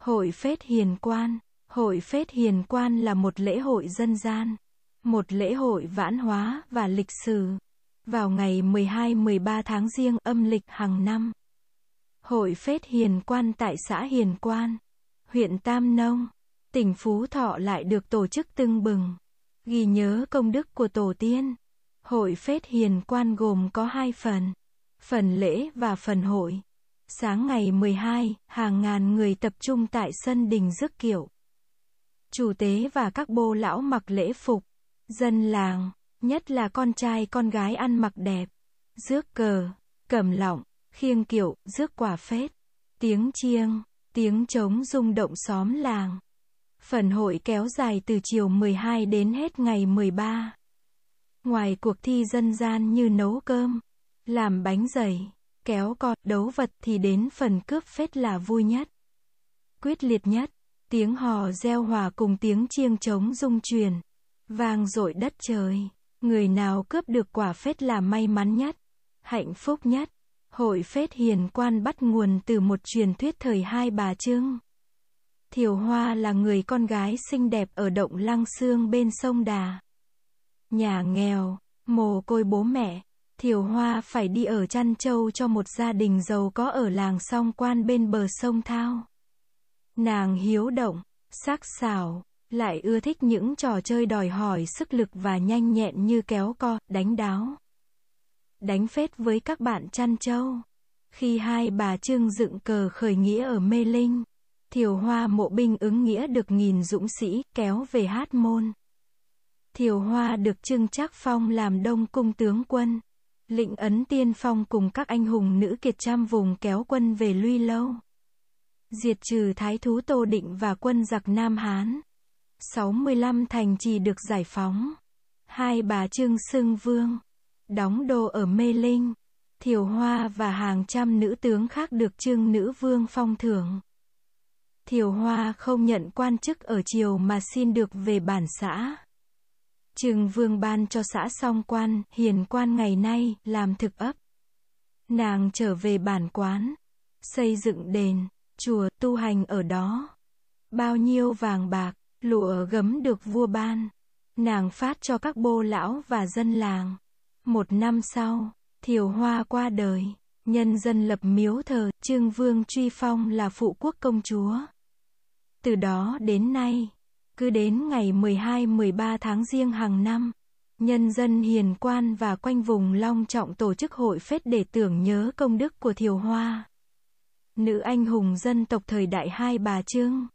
Hội phết hiền quan Hội phết hiền quan là một lễ hội dân gian, một lễ hội vãn hóa và lịch sử. Vào ngày 12-13 tháng riêng âm lịch hàng năm. Hội phết hiền quan tại xã Hiền Quan, huyện Tam Nông, tỉnh Phú Thọ lại được tổ chức tưng bừng, ghi nhớ công đức của tổ tiên. Hội phết hiền quan gồm có hai phần, phần lễ và phần hội. Sáng ngày 12, hàng ngàn người tập trung tại sân đình rước kiệu. Chủ tế và các bô lão mặc lễ phục. Dân làng, nhất là con trai con gái ăn mặc đẹp. Rước cờ, cầm lọng, khiêng kiệu, rước quả phết. Tiếng chiêng, tiếng trống rung động xóm làng. Phần hội kéo dài từ chiều 12 đến hết ngày 13. Ngoài cuộc thi dân gian như nấu cơm, làm bánh dày, kéo co, đấu vật thì đến phần cướp phết là vui nhất. Quyết liệt nhất, tiếng hò reo hòa cùng tiếng chiêng trống rung truyền, vang dội đất trời. Người nào cướp được quả phết là may mắn nhất, hạnh phúc nhất. Hội phết hiền quan bắt nguồn từ một truyền thuyết thời hai bà Trưng. Thiều Hoa là người con gái xinh đẹp ở động Lăng Xương bên sông Đà. Nhà nghèo, mồ côi bố mẹ, Thiều Hoa phải đi ở chăn trâu cho một gia đình giàu có ở làng song quan bên bờ sông Thao. Nàng hiếu động, sắc sảo, lại ưa thích những trò chơi đòi hỏi sức lực và nhanh nhẹn như kéo co, đánh đáo. Đánh phết với các bạn chăn trâu. Khi hai bà Trương dựng cờ khởi nghĩa ở Mê Linh, Thiều Hoa mộ binh ứng nghĩa được nghìn dũng sĩ, kéo về hát môn. Thiều Hoa được Trương Trác Phong làm đông cung tướng quân. Lĩnh ấn tiên phong cùng các anh hùng nữ kiệt trăm vùng kéo quân về Luy Lâu. Diệt trừ thái thú Tô Định và quân giặc Nam Hán. 65 thành trì được giải phóng. Hai bà Trương Sưng Vương. Đóng đô ở Mê Linh. Thiều Hoa và hàng trăm nữ tướng khác được Trương Nữ Vương phong thưởng. Thiều Hoa không nhận quan chức ở triều mà xin được về bản xã. Trường Vương ban cho xã song quan, hiền quan ngày nay, làm thực ấp. Nàng trở về bản quán, xây dựng đền, chùa, tu hành ở đó. Bao nhiêu vàng bạc, lụa gấm được vua ban. Nàng phát cho các bô lão và dân làng. Một năm sau, Thiều Hoa qua đời. Nhân dân lập miếu thờ, Trương Vương truy phong là phụ quốc công chúa. Từ đó đến nay, cứ đến ngày 12-13 tháng riêng hàng năm, nhân dân hiền quan và quanh vùng long trọng tổ chức hội phết để tưởng nhớ công đức của Thiều Hoa. Nữ anh hùng dân tộc thời đại hai bà trưng.